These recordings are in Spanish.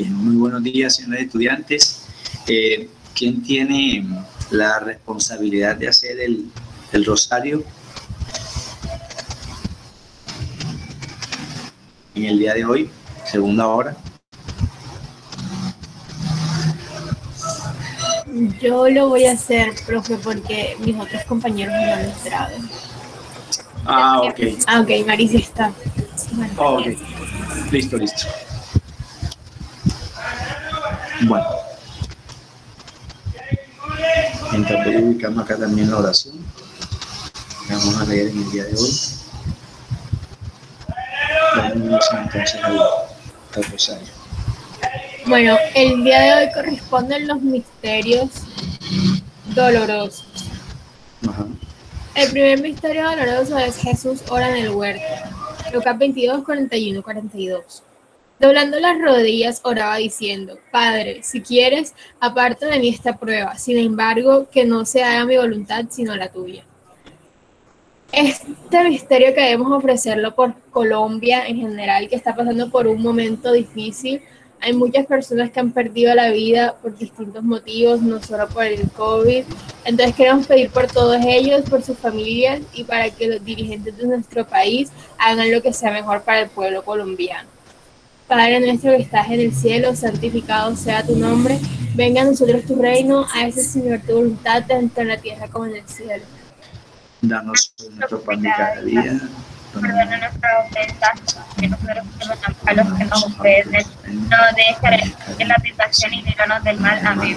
Bien, muy buenos días, señores estudiantes. Eh, ¿Quién tiene la responsabilidad de hacer el, el rosario en el día de hoy, segunda hora? Yo lo voy a hacer, profe, porque mis otros compañeros me han entrado. Ah, ok. Ah, ok, Marisa está. Bueno, Oh, ok. Listo, listo. Bueno. Mientras ubicamos acá también la oración. Vamos a leer en el día de hoy. Vamos entonces al, al rosario. Bueno, el día de hoy corresponden los misterios dolorosos. Ajá. El primer misterio doloroso es Jesús ora en el huerto. Lucas 22, 41, 42. Doblando las rodillas, oraba diciendo, Padre, si quieres, aparta de mí esta prueba. Sin embargo, que no se haga mi voluntad, sino la tuya. Este misterio queremos ofrecerlo por Colombia en general, que está pasando por un momento difícil. Hay muchas personas que han perdido la vida por distintos motivos, no solo por el COVID. Entonces queremos pedir por todos ellos, por sus familias y para que los dirigentes de nuestro país hagan lo que sea mejor para el pueblo colombiano. Padre nuestro que estás en el cielo, santificado sea tu nombre. Venga a nosotros tu reino, a ese Señor tu voluntad, tanto en la tierra como en el cielo. Danos nuestro pan de cada día. Perdona nuestras ofensas, que nosotros a los que nos ofenden. No dejes en la tentación y líbranos del mal. Amén.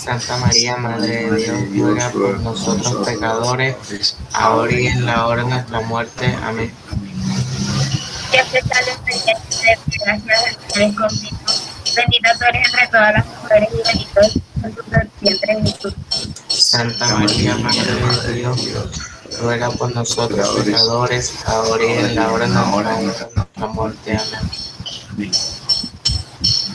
Santa María, Madre de Dios, ruega por nosotros pecadores, ahora y en la hora de nuestra muerte. Amén. Dios te salve María, llena eres de gracia, el Señor es contigo, bendita tú eres entre todas las mujeres, y bendito es tu vientre Jesús. Santa María, Madre de Dios, ruega por nosotros pecadores, ahora y en la hora de nuestra muerte. Amén.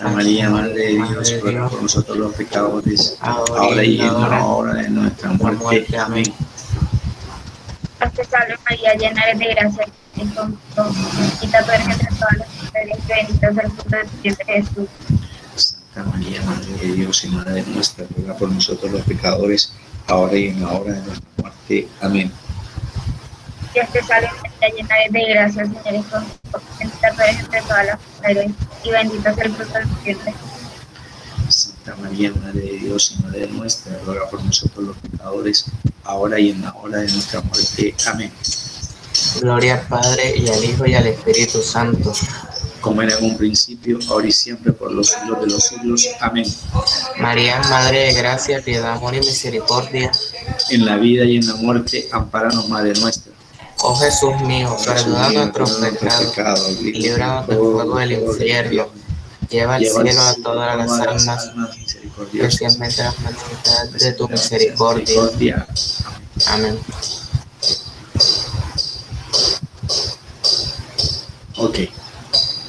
Santa María, Madre de Dios, ruega por nosotros los pecadores, ahora y en la hora de nuestra muerte. Amén. Dios te salve María, llena eres de gracia, el contigo, bendita tú eres entre todas las mujeres, y bendito es el fruto de tu vientre Jesús. Santa María, Madre de Dios y Madre nuestra, ruega por nosotros los pecadores, ahora y en la hora de nuestra muerte. Amén. Dios te salve María, llena de gracia, el Señor es contigo, bendita tú eres entre todas las mujeres, y bendito es el fruto de tu vientre. Santa María, Madre de Dios y Madre nuestra, ruega por nosotros los pecadores, ahora y en la hora de nuestra muerte. Amén. Gloria al Padre y al Hijo y al Espíritu Santo. Como era en un principio, ahora y siempre, por los siglos de los siglos. Amén. María, Madre de Gracia, piedad, amor y misericordia. En la vida y en la muerte, amparanos, Madre nuestra. Oh Jesús mío, perdona nuestros pecados líbranos del fuego del infierno. Lleva al cielo a todas las almas, especialmente las necesidades de tu. Misericordia. Amén. Ok.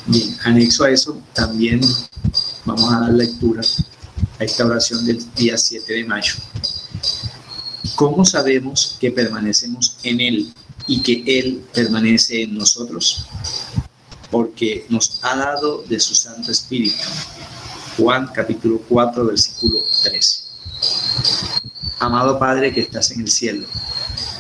Bien, anexo a eso, también vamos a dar lectura a esta oración del día 7 de mayo. ¿Cómo sabemos que permanecemos en Él y que Él permanece en nosotros? Porque nos ha dado de su Santo Espíritu. Juan capítulo 4, versículo 13. Amado Padre que estás en el cielo,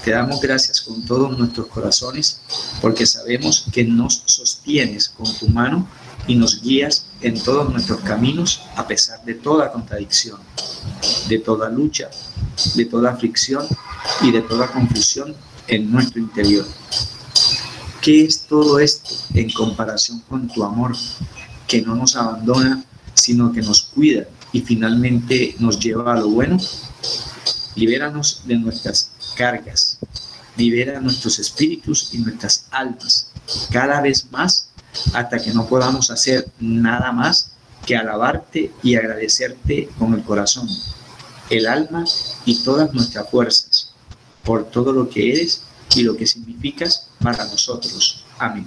te damos gracias con todos nuestros corazones porque sabemos que nos sostienes con tu mano y nos guías en todos nuestros caminos a pesar de toda contradicción, de toda lucha, de toda aflicción y de toda confusión en nuestro interior. ¿Qué es todo esto en comparación con tu amor que no nos abandona, sino que nos cuida y finalmente nos lleva a lo bueno? Libéranos de nuestras cargas, libera nuestros espíritus y nuestras almas cada vez más hasta que no podamos hacer nada más que alabarte y agradecerte con el corazón, el alma y todas nuestras fuerzas por todo lo que eres y lo que significas para nosotros. Amén.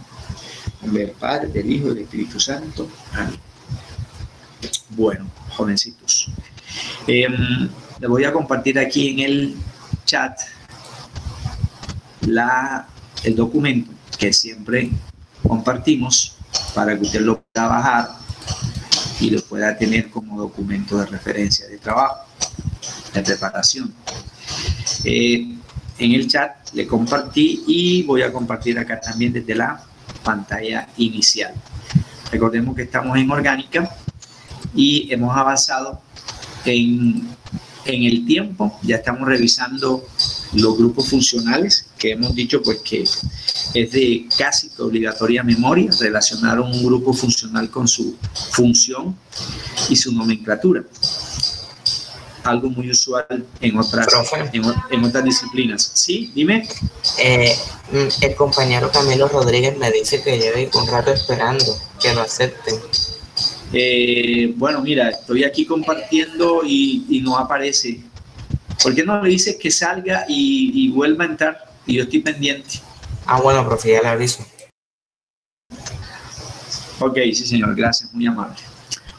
En del Padre, del Hijo y del Espíritu Santo. Amén. Bueno, jovencitos. Eh, les voy a compartir aquí en el chat la, el documento que siempre compartimos para que usted lo pueda bajar y lo pueda tener como documento de referencia de trabajo, de preparación. Eh, en el chat le compartí y voy a compartir acá también desde la pantalla inicial. Recordemos que estamos en orgánica y hemos avanzado en, en el tiempo, ya estamos revisando los grupos funcionales, que hemos dicho pues que es de casi obligatoria memoria relacionar un grupo funcional con su función y su nomenclatura. Algo muy usual en otras, en, otras disciplinas. Sí, dime. Eh, el compañero Camilo Rodríguez me dice que lleve un rato esperando que lo acepten. Eh, bueno, mira, estoy aquí compartiendo y, y no aparece ¿Por qué no le dices que salga y, vuelva a entrar? Y yo estoy pendiente. Ah, bueno, profe, ya le aviso. Ok, sí, señor, gracias, muy amable.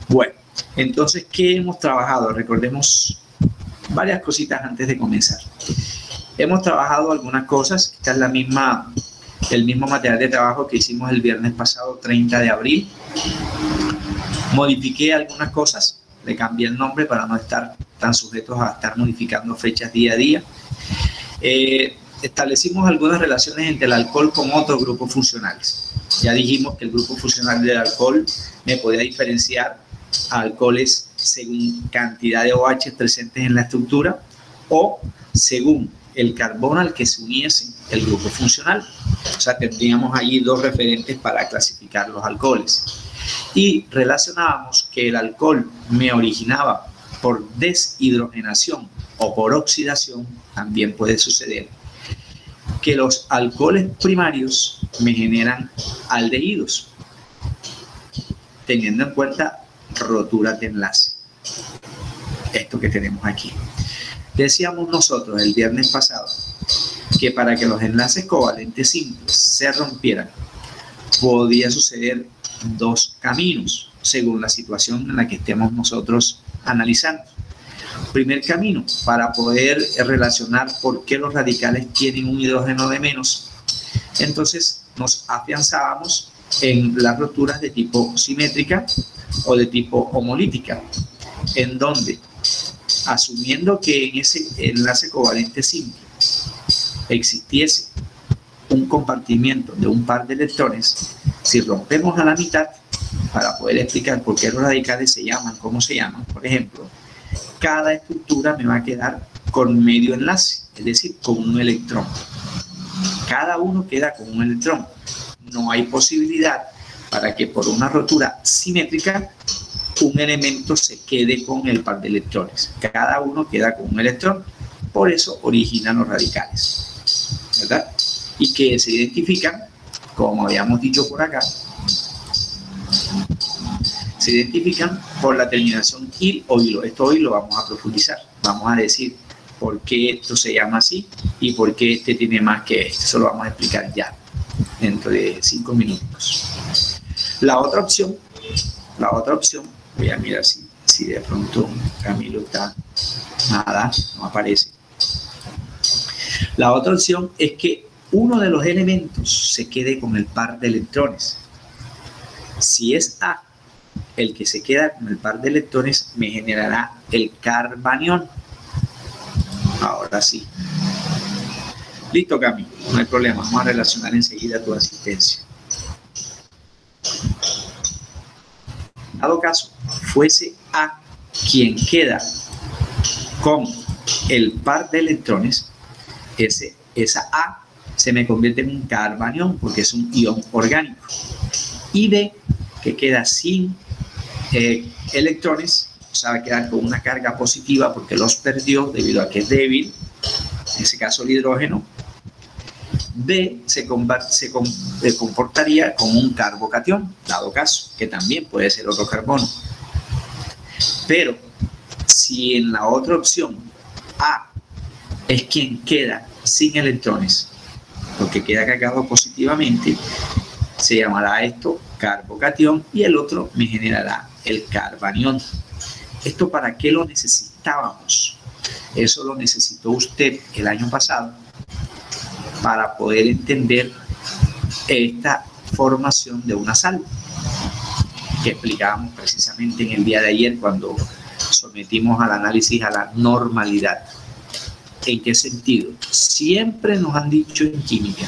Bueno, entonces, ¿qué hemos trabajado? Recordemos varias cositas antes de comenzar. Hemos trabajado algunas cosas, esta es la misma, el mismo material de trabajo que hicimos el viernes pasado, 30 de abril. Modifiqué algunas cosas, le cambié el nombre para no estar tan sujetos a estar modificando fechas día a día. Eh, establecimos algunas relaciones entre el alcohol con otros grupos funcionales. Ya dijimos que el grupo funcional del alcohol me podía diferenciar alcoholes según cantidad de OH presentes en la estructura o según el carbón al que se uniese el grupo funcional. O sea, tendríamos allí dos referentes para clasificar los alcoholes. Y relacionábamos que el alcohol me originaba por deshidrogenación o por oxidación, también puede suceder, que los alcoholes primarios me generan aldehídos, teniendo en cuenta roturas de enlace. Esto que tenemos aquí. Decíamos nosotros el viernes pasado que para que los enlaces covalentes simples se rompieran, podía suceder dos caminos, según la situación en la que estemos nosotros analizando. Primer camino, para poder relacionar por qué los radicales tienen un hidrógeno de menos. Entonces nos afianzábamos en las roturas de tipo simétrica o de tipo homolítica, en donde, asumiendo que en ese enlace covalente simple existiese un compartimiento de un par de electrones, si rompemos a la mitad, para poder explicar por qué los radicales se llaman como se llaman, por ejemplo, cada estructura me va a quedar con medio enlace, es decir, con un electrón. Cada uno queda con un electrón. No hay posibilidad para que por una rotura simétrica un elemento se quede con el par de electrones. Cada uno queda con un electrón. Por eso originan los radicales. ¿Verdad? Y que se identifican, como habíamos dicho por acá, se identifican por la terminación il o hilo. Esto hoy lo vamos a profundizar. Vamos a decir por qué esto se llama así y por qué este tiene más que este. Eso lo vamos a explicar ya, dentro de cinco minutos. La otra opción, la otra opción, voy a mirar si, si de pronto Camilo está, nada, no aparece. La otra opción es que uno de los elementos se quede con el par de electrones. Si es A, el que se queda con el par de electrones me generará el carbanión. Ahora sí. Listo, Cami, no hay problema. Vamos a relacionar enseguida tu asistencia. Dado caso fuese A quien queda con el par de electrones, ese, esa A se me convierte en un carbanión porque es un ion orgánico. Y B, que queda sin eh, electrones, o sea, va a quedar con una carga positiva porque los perdió debido a que es débil, en ese caso el hidrógeno. B se, eh, comportaría como un carbocatión, dado caso, que también puede ser otro carbono. Pero si en la otra opción A es quien queda sin electrones, porque queda cargado positivamente, se llamará esto carbocatión y el otro me generará el carbanión. ¿Esto para qué lo necesitábamos? Eso lo necesitó usted el año pasado para poder entender esta formación de una sal que explicábamos precisamente en el día de ayer cuando sometimos al análisis a la normalidad. ¿En qué sentido? Siempre nos han dicho en química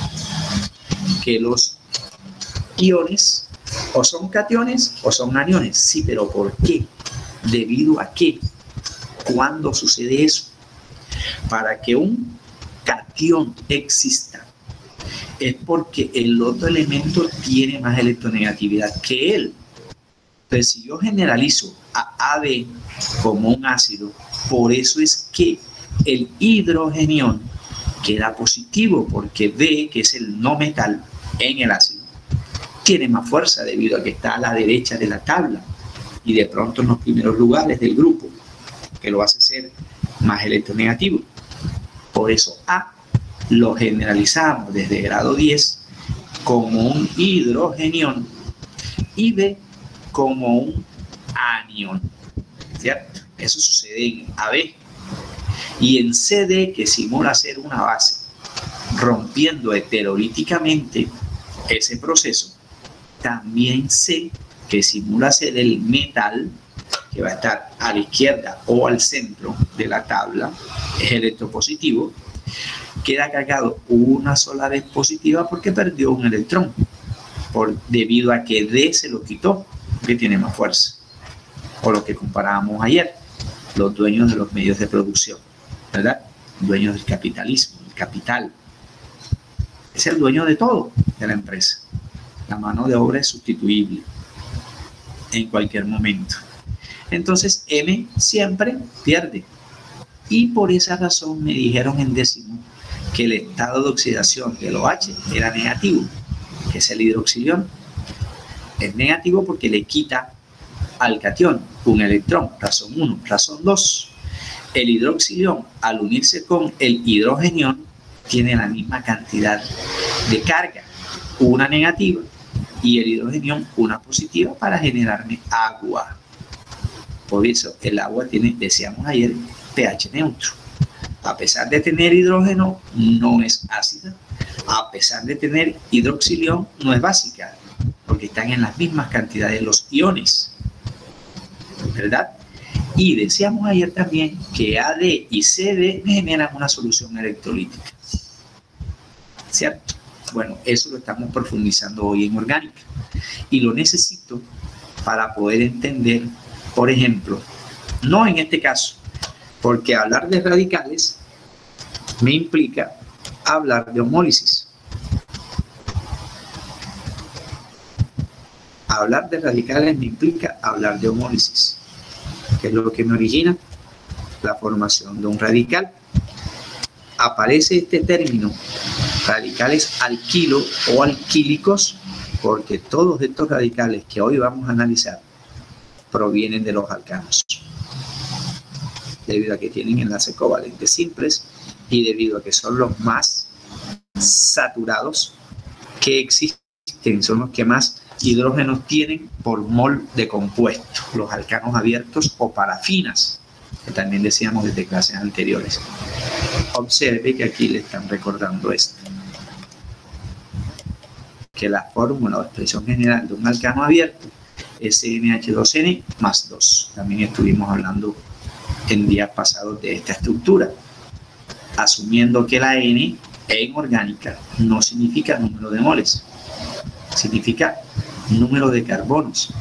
que los iones o son cationes o son aniones. Sí, pero ¿por qué? ¿Debido a qué? ¿Cuándo sucede eso? Para que un cation exista es porque el otro elemento tiene más electronegatividad que él. Entonces, si yo generalizo a AB como un ácido, por eso es que el hidrogenión queda positivo, porque B, que es el no metal en el ácido, tiene más fuerza debido a que está a la derecha de la tabla y de pronto en los primeros lugares del grupo, que lo hace ser más electronegativo. Por eso A lo generalizamos desde grado 10 como un hidrogenión y B como un anión. ¿Cierto? Eso sucede en AB. Y en CD, que simula ser una base, rompiendo heterolíticamente ese proceso, también C, que simula ser el metal, que va a estar a la izquierda o al centro de la tabla, es electropositivo, queda cargado una sola vez positiva porque perdió un electrón, por, debido a que D se lo quitó que tiene más fuerza. O lo que comparábamos ayer, los dueños de los medios de producción, ¿verdad? Dueños del capitalismo, el capital. Es el dueño de todo de la empresa. La mano de obra es sustituible en cualquier momento. Entonces M siempre pierde. Y por esa razón me dijeron en décimo que el estado de oxidación del OH era negativo, que es el hidroxilión es negativo porque le quita al cation un electrón, razón 1. Razón 2, el hidroxilión al unirse con el hidrogenión tiene la misma cantidad de carga, una negativa y el hidrogenión una positiva para generarme agua. Por eso el agua tiene, decíamos ayer, pH neutro. A pesar de tener hidrógeno, no es ácida. A pesar de tener hidroxilión, no es básica porque están en las mismas cantidades los iones, ¿verdad? Y decíamos ayer también que AD y CD generan una solución electrolítica, ¿cierto? Bueno, eso lo estamos profundizando hoy en orgánica y lo necesito para poder entender, por ejemplo, no en este caso, porque hablar de radicales me implica hablar de homólisis. hablar de radicales me implica hablar de homólisis, que es lo que me origina la formación de un radical. Aparece este término, radicales alquilo o alquílicos, porque todos estos radicales que hoy vamos a analizar provienen de los alcanos, debido a que tienen enlaces covalentes simples y debido a que son los más saturados que existen, son los que más hidrógenos tienen por mol de compuesto, los alcanos abiertos o parafinas, que también decíamos desde clases anteriores. Observe que aquí le están recordando esto. Que la fórmula o expresión general de un alcano abierto es NH2N más 2. También estuvimos hablando en días pasados de esta estructura, asumiendo que la N en orgánica no significa número de moles, significa número de carbonos.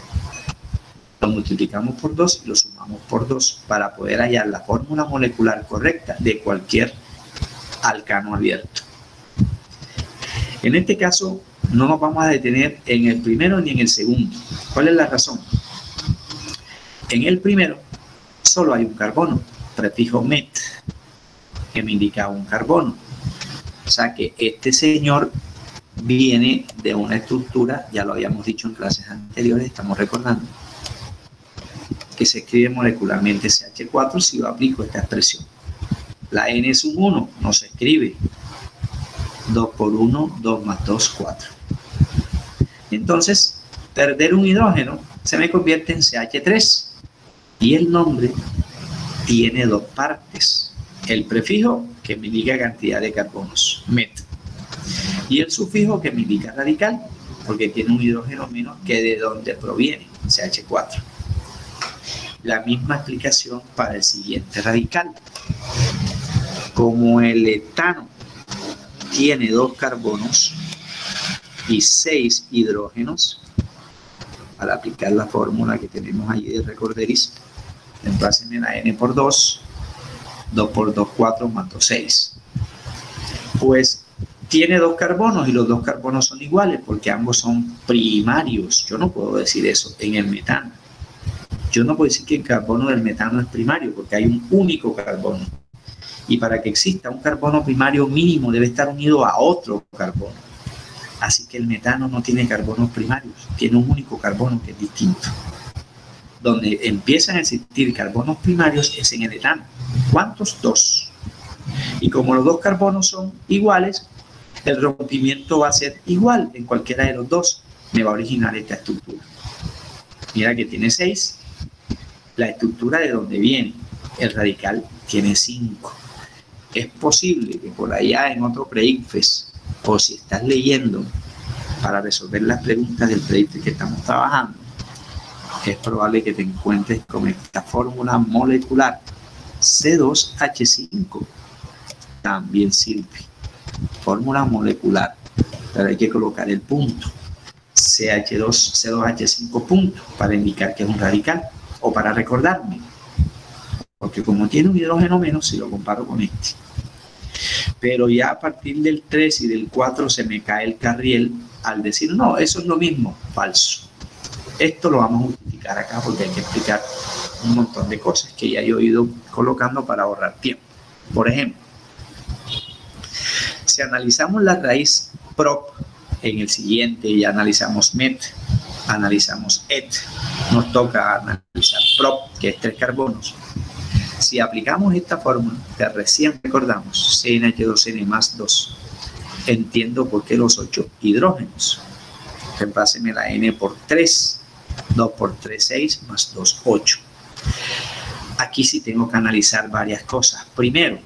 lo multiplicamos por 2 y lo sumamos por 2 para poder hallar la fórmula molecular correcta de cualquier alcano abierto. En este caso, no nos vamos a detener en el primero ni en el segundo. ¿Cuál es la razón? En el primero solo hay un carbono, prefijo met, que me indica un carbono. O sea que este señor viene de una estructura, ya lo habíamos dicho en clases anteriores, estamos recordando, que se escribe molecularmente CH4 si yo aplico esta expresión. La N es un 1, no se escribe. 2 por 1, 2 más 2, 4. Entonces, perder un hidrógeno se me convierte en CH3 y el nombre tiene dos partes. El prefijo que me indica cantidad de carbonos, met, y el sufijo que me indica radical, porque tiene un hidrógeno menos que de donde proviene, CH4. La misma explicación para el siguiente radical. Como el etano tiene dos carbonos y seis hidrógenos, al aplicar la fórmula que tenemos allí de recorderis, en la n por 2, 2 por 2, 4 más 2, 6. Pues tiene dos carbonos y los dos carbonos son iguales porque ambos son primarios. Yo no puedo decir eso en el metano. Yo no puedo decir que el carbono del metano es primario porque hay un único carbono. Y para que exista un carbono primario mínimo debe estar unido a otro carbono. Así que el metano no tiene carbonos primarios, tiene un único carbono que es distinto. Donde empiezan a existir carbonos primarios es en el etano. ¿Cuántos? Dos. Y como los dos carbonos son iguales, el rompimiento va a ser igual en cualquiera de los dos. Me va a originar esta estructura. Mira que tiene seis. La estructura de donde viene el radical tiene cinco. Es posible que por allá en otro pre-ICFES o si estás leyendo para resolver las preguntas del proyecto que estamos trabajando, es probable que te encuentres con esta fórmula molecular C2H5. También sirve. Fórmula molecular. Pero hay que colocar el punto. CH2, C2H5 punto para indicar que es un radical o para recordarme. Porque como tiene un hidrógeno menos, si lo comparo con este pero ya a partir del 3 y del 4 se me cae el carriel al decir, no, eso es lo mismo, falso. Esto lo vamos a justificar acá porque hay que explicar un montón de cosas que ya yo he ido colocando para ahorrar tiempo. Por ejemplo, si analizamos la raíz prop en el siguiente y analizamos met, analizamos et, nos toca analizar prop, que es tres carbonos, si aplicamos esta fórmula que recién recordamos, CNH2N más 2, entiendo por qué los 8 hidrógenos. Reempláseme la N por 3, 2 por 3, 6, más 2, 8. Aquí sí tengo que analizar varias cosas. Primero,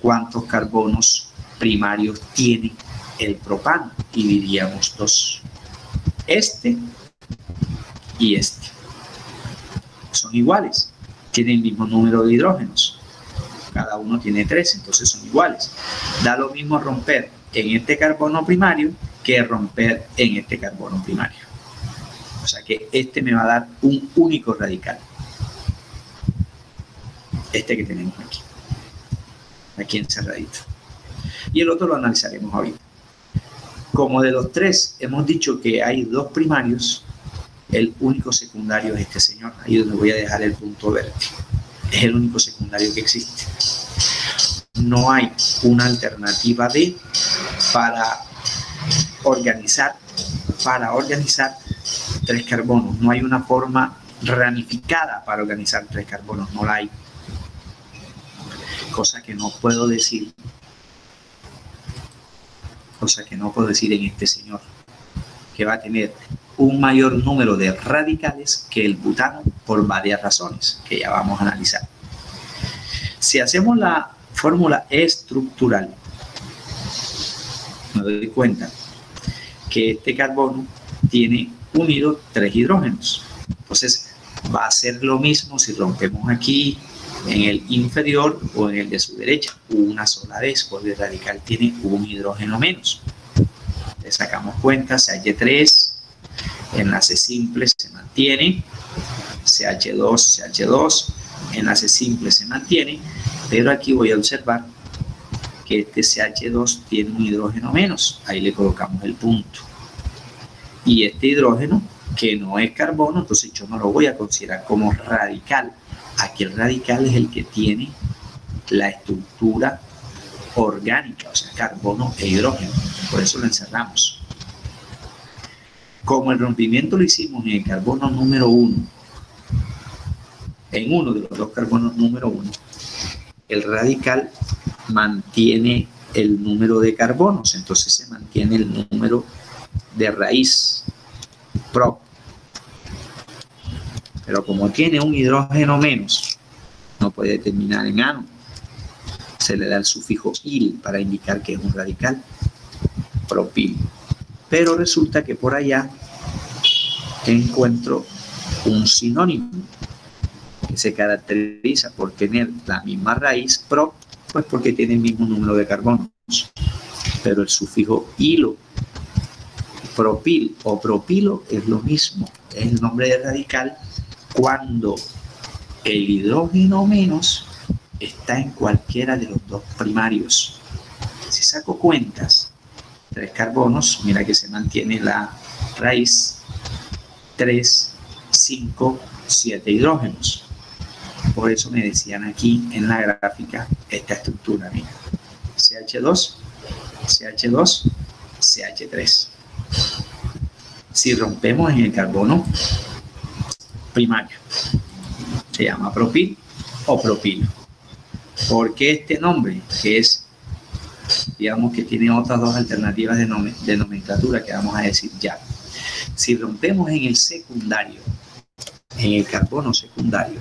cuántos carbonos primarios tiene el propano y diríamos dos. Este y este. Son iguales tiene el mismo número de hidrógenos. Cada uno tiene tres, entonces son iguales. Da lo mismo romper en este carbono primario que romper en este carbono primario. O sea que este me va a dar un único radical. Este que tenemos aquí. Aquí encerradito. Y el otro lo analizaremos ahorita. Como de los tres hemos dicho que hay dos primarios, el único secundario es este señor. Ahí donde voy a dejar el punto verde. Es el único secundario que existe. No hay una alternativa de para organizar, para organizar tres carbonos. No hay una forma ramificada para organizar tres carbonos. No la hay. Cosa que no puedo decir. Cosa que no puedo decir en este señor. Que va a tener un mayor número de radicales que el butano por varias razones que ya vamos a analizar. Si hacemos la fórmula estructural, me doy cuenta que este carbono tiene unido tres hidrógenos. Entonces va a ser lo mismo si rompemos aquí en el inferior o en el de su derecha una sola vez, porque el radical tiene un hidrógeno menos. Le sacamos cuenta, se hay 3 enlace simple se mantiene CH2, CH2, enlace simple se mantiene, pero aquí voy a observar que este CH2 tiene un hidrógeno menos, ahí le colocamos el punto. Y este hidrógeno, que no es carbono, entonces yo no lo voy a considerar como radical. Aquí el radical es el que tiene la estructura orgánica, o sea, carbono e hidrógeno. Por eso lo encerramos. Como el rompimiento lo hicimos en el carbono número uno, en uno de los dos carbonos número uno, el radical mantiene el número de carbonos, entonces se mantiene el número de raíz pro. Pero como tiene un hidrógeno menos, no puede terminar en ano. Se le da el sufijo il para indicar que es un radical propil. Pero resulta que por allá encuentro un sinónimo que se caracteriza por tener la misma raíz pro pues porque tiene el mismo número de carbonos. Pero el sufijo hilo, propil o propilo es lo mismo, es el nombre de radical cuando el hidrógeno menos está en cualquiera de los dos primarios. Si saco cuentas, tres carbonos, mira que se mantiene la raíz, 3, 5, 7 hidrógenos. Por eso me decían aquí en la gráfica esta estructura, mira. CH2, CH2, CH3. Si rompemos en el carbono primario, se llama propil o propilo. ¿Por qué este nombre? Que es, digamos que tiene otras dos alternativas de, nomenclatura que vamos a decir ya. Si rompemos en el secundario, en el carbono secundario,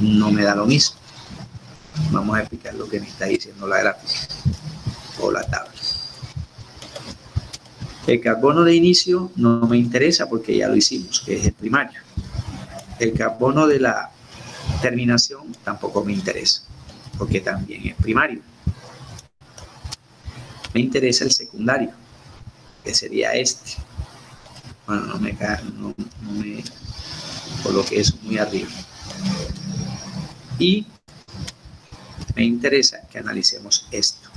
no me da lo mismo. Vamos a explicar lo que me está diciendo la gráfica o la tabla. El carbono de inicio no me interesa porque ya lo hicimos, que es el primario. El carbono de la terminación tampoco me interesa, porque también es primario. Me interesa el secundario, que sería este. Bueno, no me, no, no me coloque eso muy arriba. Y me interesa que analicemos esto.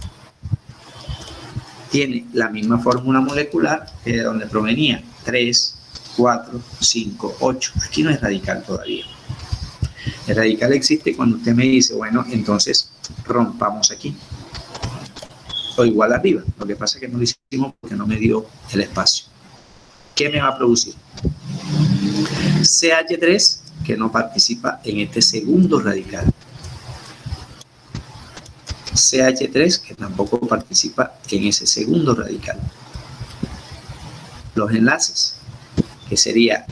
Tiene la misma fórmula molecular que de donde provenía 3, 4, 5, 8. Aquí no es radical todavía. El radical existe cuando usted me dice, bueno, entonces rompamos aquí. Igual arriba. Lo que pasa es que no lo hicimos porque no me dio el espacio. ¿Qué me va a producir? CH3 que no participa en este segundo radical. CH3 que tampoco participa en ese segundo radical. Los enlaces, que sería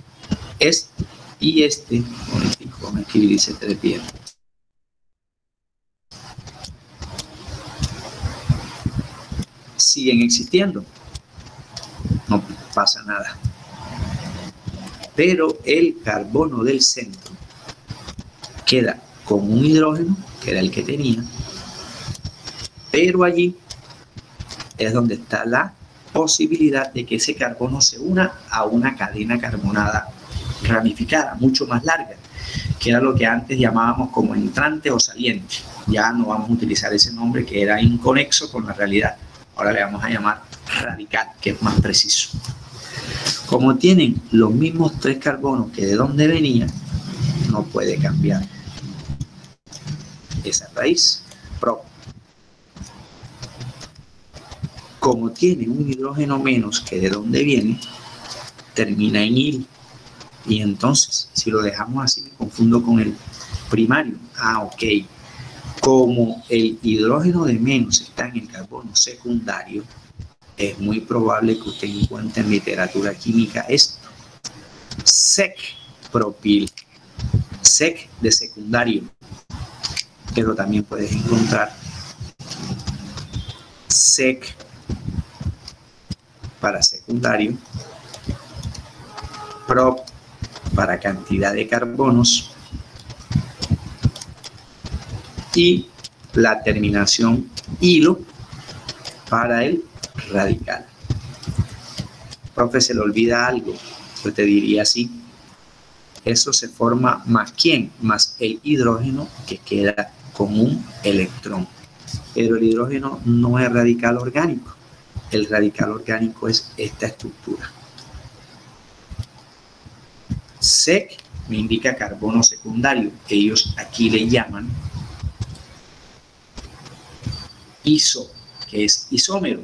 este y este, escribir ese tres siguen existiendo. No pasa nada pero el carbono del centro queda con un hidrógeno, que era el que tenía, pero allí es donde está la posibilidad de que ese carbono se una a una cadena carbonada ramificada, mucho más larga, que era lo que antes llamábamos como entrante o saliente. Ya no vamos a utilizar ese nombre que era inconexo con la realidad. Ahora le vamos a llamar radical, que es más preciso. Como tienen los mismos tres carbonos que de donde venían, no puede cambiar esa raíz pro. Como tiene un hidrógeno menos que de donde viene, termina en il. Y entonces, si lo dejamos así, me confundo con el primario. Ah, ok. Como el hidrógeno de menos está en el carbono secundario, es muy probable que usted encuentre en literatura química esto. SEC propil, SEC de secundario, pero también puedes encontrar SEC para secundario, PROP para cantidad de carbonos y la terminación hilo para el radical. Profe, se le olvida algo. Yo te diría así. eso se forma más quién, más el hidrógeno que queda con un electrón. Pero el hidrógeno no es radical orgánico. El radical orgánico es esta estructura. SEC me indica carbono secundario. Ellos aquí le llaman iso, que es isómero.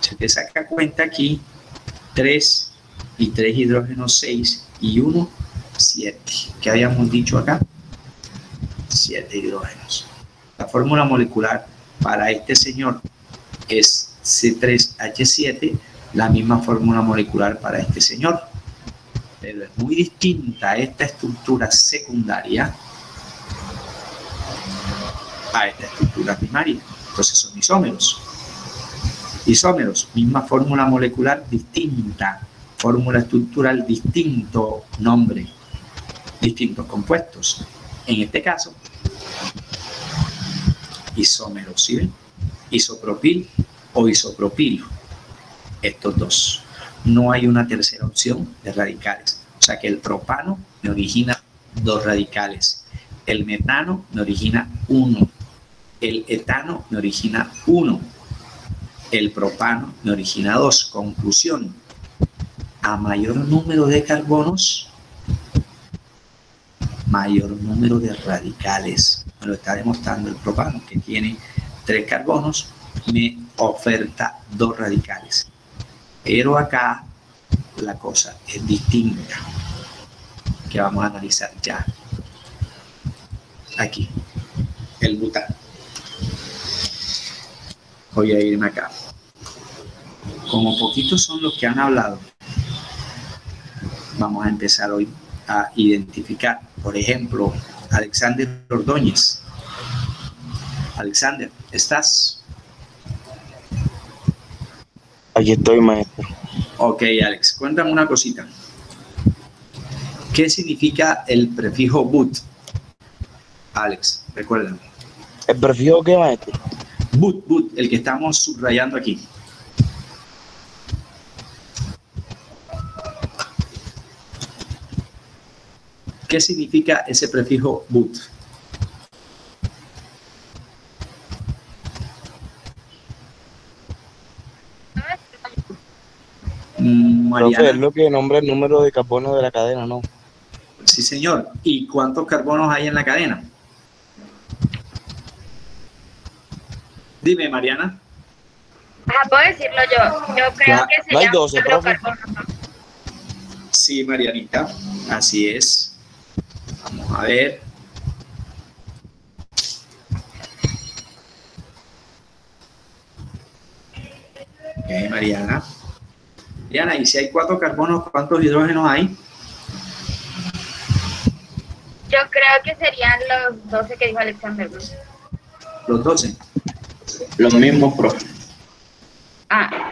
Se te saca cuenta aquí 3 y 3 hidrógenos 6 y 1, 7. ¿Qué habíamos dicho acá? 7 hidrógenos. La fórmula molecular para este señor es C3H7, la misma fórmula molecular para este señor. Pero es muy distinta esta estructura secundaria a esta estructura primaria. Entonces son isómeros. Isómeros, misma fórmula molecular distinta, fórmula estructural distinto, nombre, distintos compuestos. En este caso, isómeros, ¿sí ven? Isopropil o isopropilo. Estos dos. No hay una tercera opción de radicales. O sea que el propano me origina dos radicales. El metano me origina uno. El etano me origina uno. El propano me origina dos. Conclusión. A mayor número de carbonos, mayor número de radicales. Me lo está demostrando el propano, que tiene tres carbonos, me oferta dos radicales. Pero acá la cosa es distinta, que vamos a analizar ya. Aquí, el butano. Voy a irme acá. Como poquitos son los que han hablado, vamos a empezar hoy a identificar. Por ejemplo, Alexander Ordóñez. Alexander, ¿estás? Aquí estoy, maestro. Ok, Alex, cuéntame una cosita. ¿Qué significa el prefijo but? Alex, recuérdame. ¿El prefijo qué, maestro? But, but, el que estamos subrayando aquí. ¿Qué significa ese prefijo but? Profe, es lo que nombra el número de carbono de la cadena, ¿no? Sí, señor. ¿Y cuántos carbonos hay en la cadena? Dime, Mariana. Ajá, puedo decirlo yo. Yo creo Ya, que no hay serían 12, cuatro profe. carbonos, ¿no? Sí, Marianita. Así es. Vamos a ver. Ok, Mariana. Mariana, y si hay cuatro carbonos, ¿cuántos hidrógenos hay? Yo creo que serían los 12 que dijo Alexander. Los 12. Los mismos, profe. Ah,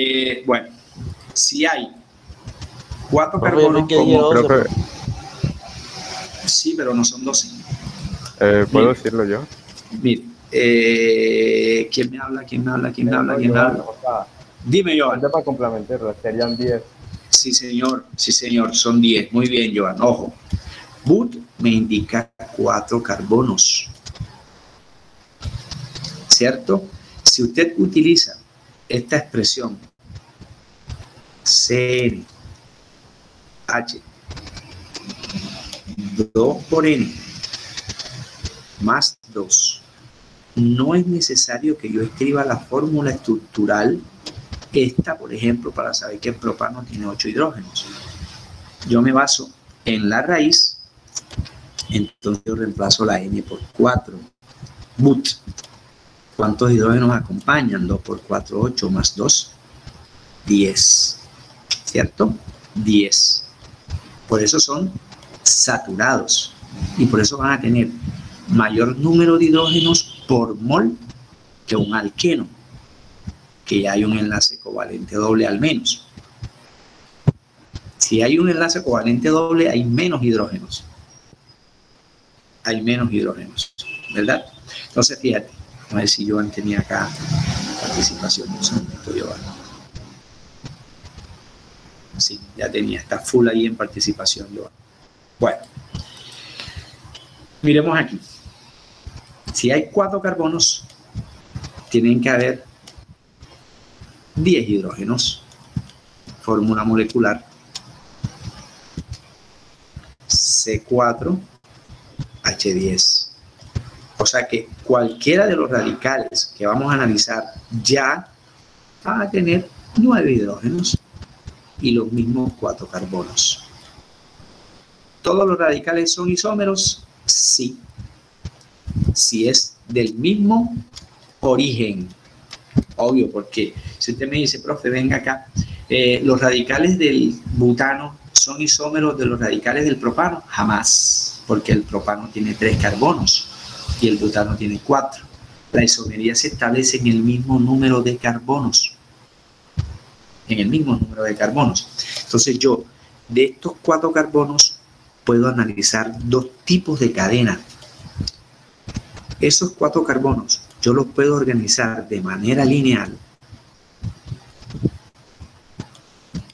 Eh, bueno, si hay cuatro Profe, carbonos como... 12, Profe, Sí, pero no son 12. eh, ¿puedo Mira. decirlo yo? Mire, eh, ¿quién me habla? ¿Quién me habla? ¿Quién me habla? ¿Quién me habla? Dime, Joan. para complementarlo, serían 10. Sí, señor. Sí, señor. Son 10. Muy bien, Joan. Ojo. But me indica cuatro carbonos. ¿Cierto? Si usted utiliza esta expresión CN H 2 por N más 2 no es necesario que yo escriba la fórmula estructural esta, por ejemplo, para saber que el propano tiene 8 hidrógenos. Yo me baso en la raíz, entonces yo reemplazo la N por 4. But. ¿Cuántos hidrógenos acompañan? 2 por 4, 8 más 2, 10. ¿Cierto? 10. Por eso son saturados y por eso van a tener mayor número de hidrógenos por mol que un alqueno que ya hay un enlace covalente doble al menos. Si hay un enlace covalente doble, hay menos hidrógenos. Hay menos hidrógenos, ¿verdad? Entonces, fíjate, a ver si Joan tenía acá participación. Un segundito, Joan. Sí, ya tenía, está full ahí en participación, Joan. Bueno, miremos aquí. Si hay cuatro carbonos, tienen que haber 10 hidrógenos. Fórmula molecular C4H10. O sea que cualquiera de los radicales que vamos a analizar ya va a tener 9 hidrógenos y los mismos cuatro carbonos. ¿Todos los radicales son isómeros? Sí. Si es del mismo origen. Obvio, porque si usted me dice, profe, venga acá, eh, los radicales del butano son isómeros de los radicales del propano. Jamás, porque el propano tiene tres carbonos y el butano tiene cuatro. La isomería se establece en el mismo número de carbonos. En el mismo número de carbonos. Entonces yo, de estos cuatro carbonos, puedo analizar dos tipos de cadena. Esos cuatro carbonos yo los puedo organizar de manera lineal.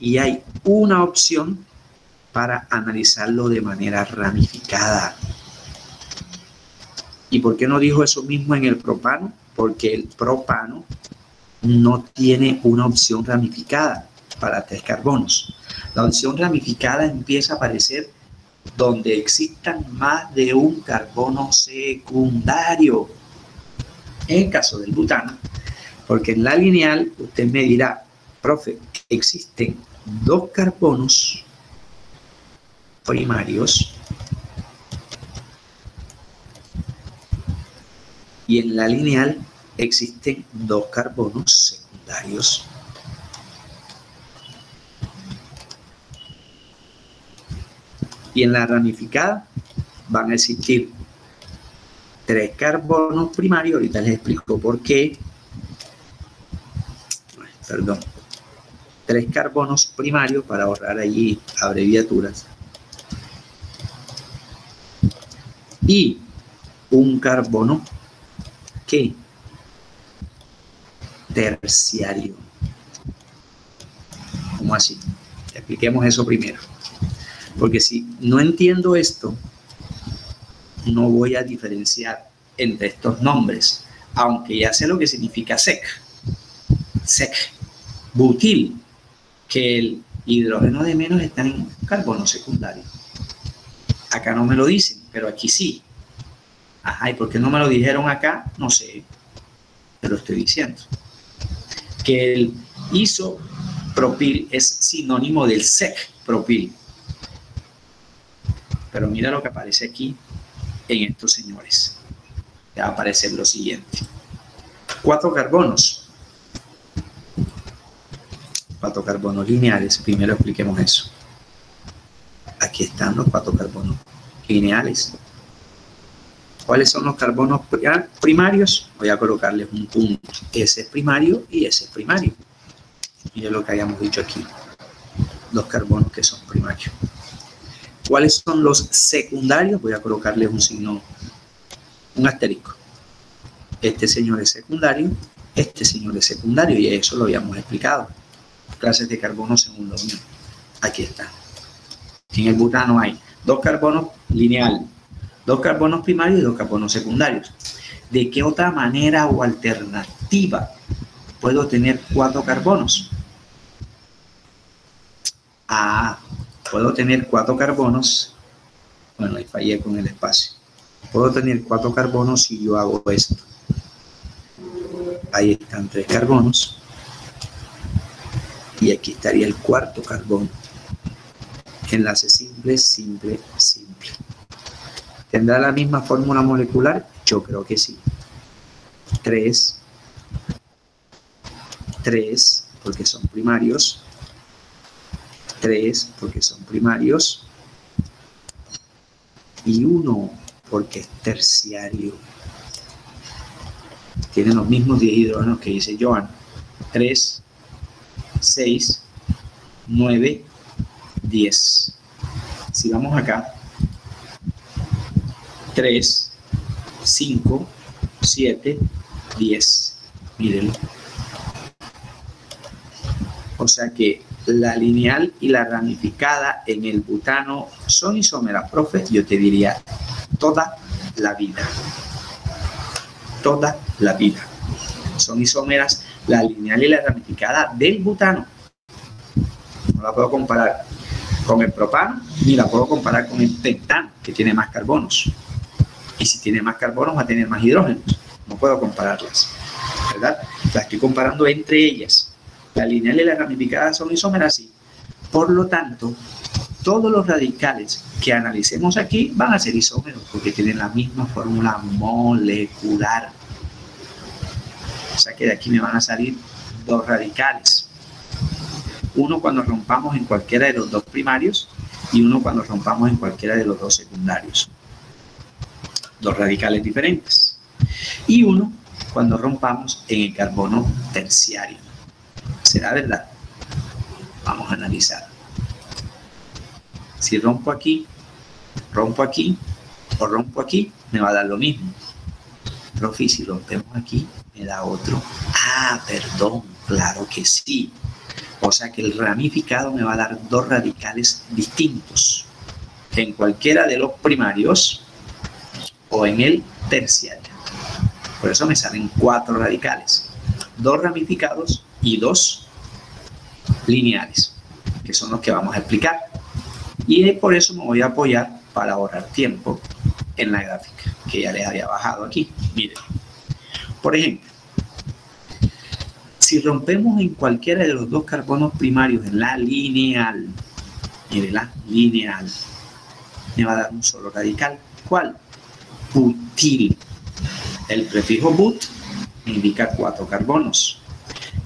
Y hay una opción para analizarlo de manera ramificada. ¿Y por qué no dijo eso mismo en el propano? Porque el propano no tiene una opción ramificada para tres carbonos. La opción ramificada empieza a aparecer donde existan más de un carbono secundario. En el caso del butano, porque en la lineal usted me dirá, profe, existen dos carbonos primarios y en la lineal existen dos carbonos secundarios. Y en la ramificada van a existir tres carbonos primarios. Ahorita les explico por qué. Perdón. Tres carbonos primarios para ahorrar allí abreviaturas. Y un carbono que terciario. ¿Cómo así? Expliquemos eso primero. Porque si no entiendo esto, no voy a diferenciar entre estos nombres, aunque ya sé lo que significa SEC. SEC, butil, que el hidrógeno de menos está en carbono secundario. Acá no me lo dicen, pero aquí sí. Ajá, ¿y por qué no me lo dijeron acá? No sé, pero estoy diciendo. Que el isopropil es sinónimo del SEC propil. Pero mira lo que aparece aquí en estos señores. Ya va a aparecer lo siguiente. Cuatro carbonos. Cuatro carbonos lineales. Primero expliquemos eso. Aquí están los cuatro carbonos lineales. ¿Cuáles son los carbonos primarios? Voy a colocarles un punto. Ese es primario y ese es primario. Mire lo que habíamos dicho aquí. Los carbonos que son primarios. ¿Cuáles son los secundarios? Voy a colocarles un signo, un asterisco. Este señor es secundario, este señor es secundario, y eso lo habíamos explicado. Clases de carbono unión. Aquí está. En el butano hay dos carbonos lineal, dos carbonos primarios y dos carbonos secundarios. ¿De qué otra manera o alternativa puedo tener cuatro carbonos? Ah, puedo tener cuatro carbonos. Bueno, ahí fallé con el espacio. Puedo tener cuatro carbonos si yo hago esto. Ahí están tres carbonos. Y aquí estaría el cuarto carbono. Enlace simple, simple, simple. ¿Tendrá la misma fórmula molecular? Yo creo que sí. 3, 3, porque son primarios, 3 porque son primarios y 1 porque es terciario. Tienen los mismos 10 hidrógenos que dice Joan. 3, 6, 9, 10. Si vamos acá, 3, 5, 7, 10. Mírenlo. O sea que la lineal y la ramificada en el butano son isómeras, profe, yo te diría toda la vida. Toda la vida. Son isómeras la lineal y la ramificada del butano. No la puedo comparar con el propano ni la puedo comparar con el pentano, que tiene más carbonos. Y si tiene más carbonos va a tener más hidrógenos. No puedo compararlas. ¿Verdad? La estoy comparando entre ellas. La lineal y la ramificada son isómeras, sí. Por lo tanto, todos los radicales que analicemos aquí van a ser isómeros porque tienen la misma fórmula molecular. O sea que de aquí me van a salir dos radicales. Uno cuando rompamos en cualquiera de los dos primarios y uno cuando rompamos en cualquiera de los dos secundarios. Dos radicales diferentes. Y uno cuando rompamos en el carbono terciario. ¿Será verdad? Vamos a analizar. Si rompo aquí, rompo aquí o rompo aquí, me va a dar lo mismo. Profe, si rompemos aquí, me da otro. Ah, perdón, claro que sí. O sea que el ramificado me va a dar dos radicales distintos. En cualquiera de los primarios o en el terciario. Por eso me salen cuatro radicales. Dos ramificados y dos lineales, que son los que vamos a explicar. Y por eso me voy a apoyar para ahorrar tiempo en la gráfica, que ya les había bajado aquí. Miren, por ejemplo, si rompemos en cualquiera de los dos carbonos primarios en la lineal, miren la lineal, me va a dar un solo radical. ¿Cuál? Butil. El prefijo but me indica cuatro carbonos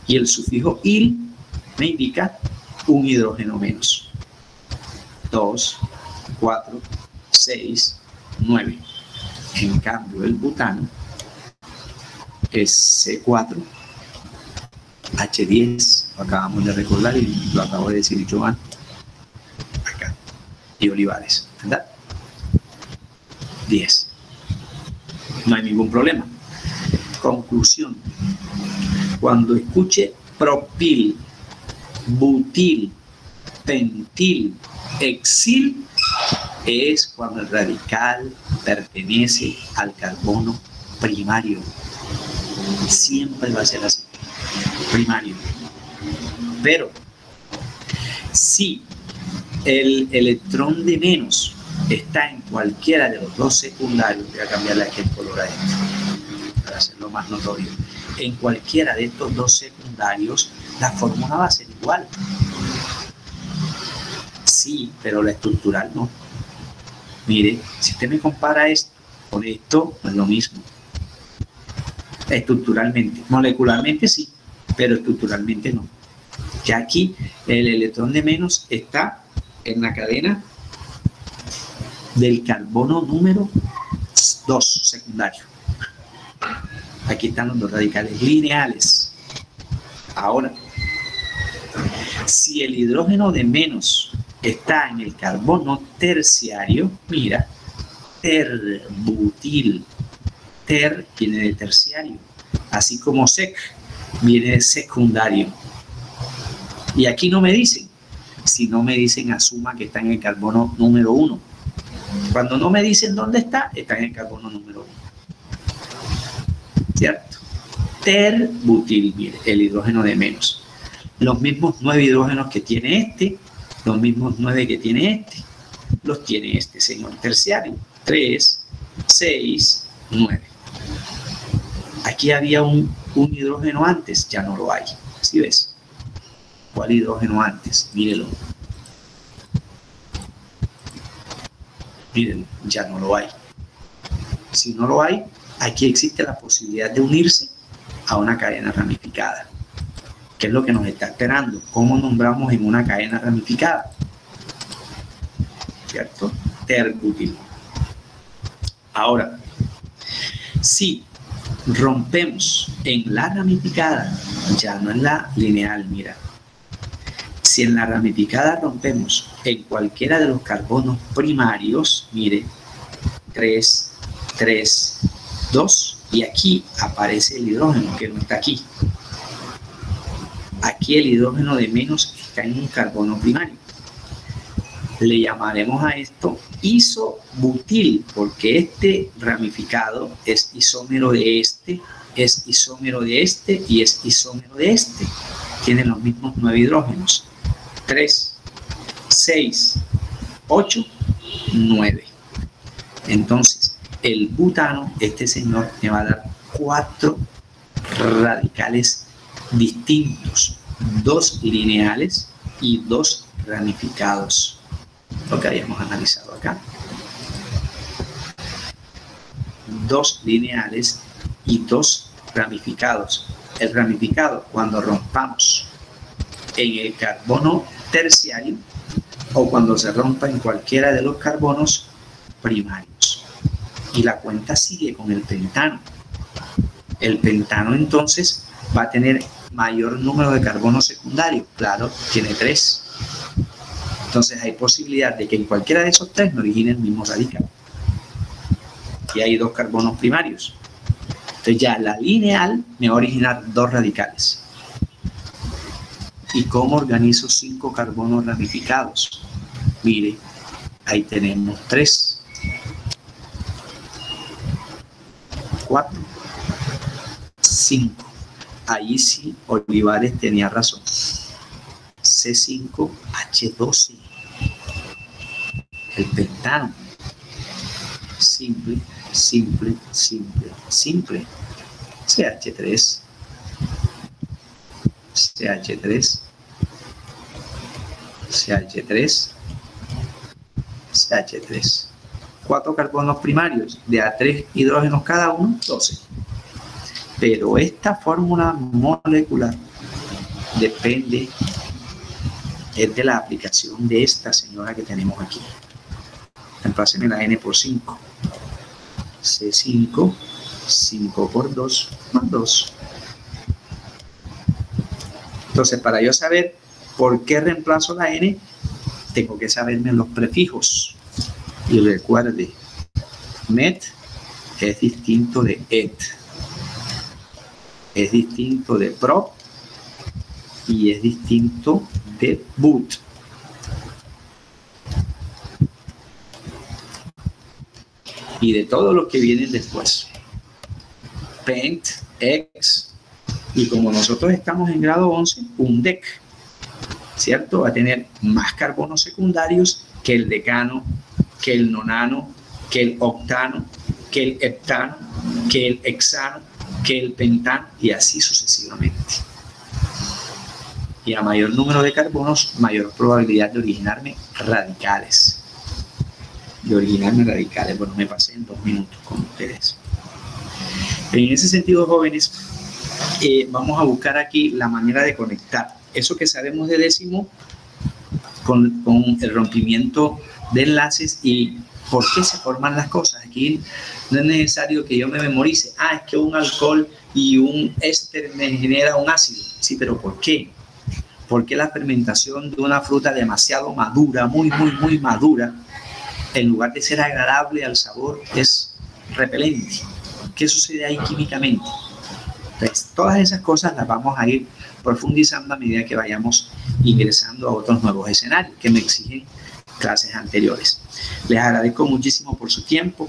y el sufijo il me indica un hidrógeno menos. 2, 4, 6, 9. En cambio, el butano es C4, H10, lo acabamos de recordar y lo acabo de decir Joan, acá, y Olivares, ¿verdad? 10. No hay ningún problema. Conclusión. Cuando escuche propil, butil, pentil, exil, es cuando el radical pertenece al carbono primario. Siempre va a ser así, primario. Pero si el electrón de menos está en cualquiera de los dos secundarios, voy a cambiarle aquí el color a esto, para hacerlo más notorio, en cualquiera de estos dos secundarios, la fórmula va a ser igual. Sí, pero la estructural no. Mire, si usted me compara esto con esto, es lo mismo. Estructuralmente, molecularmente sí, pero estructuralmente no. Ya aquí el electrón de menos está en la cadena del carbono número 2 secundario. Aquí están los dos radicales lineales. Ahora, si el hidrógeno de menos está en el carbono terciario, mira, terbutil. Ter viene de terciario, así como sec viene secundario. Y aquí no me dicen, si no me dicen asuma que está en el carbono número 1. Cuando no me dicen dónde está, está en el carbono número 1. ¿Cierto? Terbutil, mire, el hidrógeno de menos. Los mismos nueve hidrógenos que tiene este, los mismos nueve que tiene este, los tiene este señor terciario. 3, 6, 9. Aquí había un, un hidrógeno antes, ya no lo hay. ¿Sí ves? ¿Cuál hidrógeno antes? Mírelo. Miren, ya no lo hay. Si no lo hay, aquí existe la posibilidad de unirse a una cadena ramificada. ¿Qué es lo que nos está esperando? ¿Cómo nombramos en una cadena ramificada? ¿Cierto? Terbutil. Ahora, si rompemos en la ramificada, ya no en la lineal, mira. Si en la ramificada rompemos en cualquiera de los carbonos primarios, mire, 3, 3, 2, y aquí aparece el hidrógeno que no está aquí. Aquí el hidrógeno de menos acá en un carbono primario. Le llamaremos a esto isobutil, porque este ramificado es isómero de este, es isómero de este y es isómero de este. Tienen los mismos nueve hidrógenos. 3, 6, 8, 9. Entonces, el butano, este señor me va a dar cuatro radicales distintos, dos lineales y dos ramificados, lo que habíamos analizado acá. Dos lineales y dos ramificados. El ramificado, cuando rompamos en el carbono terciario o cuando se rompa en cualquiera de los carbonos primarios. Y la cuenta sigue con el pentano. El pentano entonces va a tener mayor número de carbonos secundarios. Claro, tiene tres. Entonces hay posibilidad de que en cualquiera de esos tres me origine el mismo radical. Y hay dos carbonos primarios. Entonces ya la lineal me va a originar dos radicales. ¿Y cómo organizo cinco carbonos ramificados? Mire, ahí tenemos tres, cuatro, cinco. Ahí sí Olivares tenía razón. C5H12. El pentano. Simple, simple, simple, simple. CH3. CH3. CH3. CH3. Cuatro carbonos primarios de A3 hidrógenos cada uno, 12. Pero esta fórmula molecular depende es de la aplicación de esta señora que tenemos aquí. Reemplacen la N por 5. C5, 5 por 2, más 2. Entonces, para yo saber por qué reemplazo la N, tengo que saberme los prefijos. Y recuerde, met es distinto de et. Es distinto de prop y es distinto de. Y de todo lo que viene después. Paint, X, y como nosotros estamos en grado 11, un DEC, ¿cierto? Va a tener más carbonos secundarios que el decano, que el nonano, que el octano, que el heptano, que el hexano, que el pentano y así sucesivamente. Y a mayor número de carbonos, mayor probabilidad de originarme radicales. De originarme radicales. Bueno, me pasé en dos minutos con ustedes. En ese sentido, jóvenes, eh, vamos a buscar aquí la manera de conectar eso que sabemos de décimo con, con el rompimiento de enlaces y por qué se forman las cosas. Aquí no es necesario que yo me memorice, ah, es que un alcohol y un éster me genera un ácido. Sí, pero ¿por qué? Porque la fermentación de una fruta demasiado madura, muy, muy, muy madura, en lugar de ser agradable al sabor, es repelente. ¿Qué sucede ahí químicamente? Todas esas cosas las vamos a ir profundizando a medida que vayamos ingresando a otros nuevos escenarios que me exigen clases anteriores. Les agradezco muchísimo por su tiempo,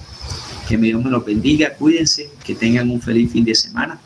que Dios me los bendiga, cuídense, que tengan un feliz fin de semana